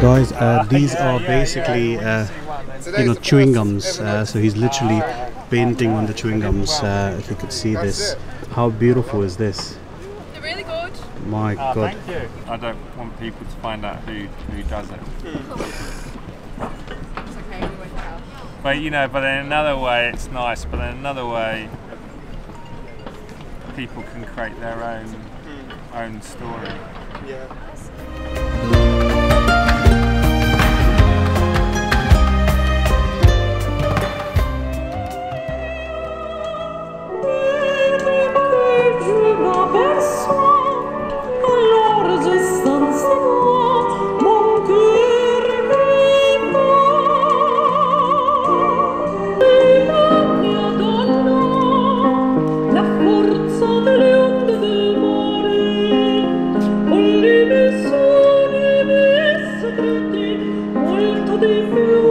guys, uh, these are basically uh, you know chewing gums. Uh, so he's literally painting on the chewing gums. Uh, if you could see this, how beautiful is this? They're really good. My Oh, God. thank you. I don't want people to find out who who does it. It's okay, we won't tell. But you know, but in another way, it's nice. But in another way, people can create their own own story. Yeah. molto di più.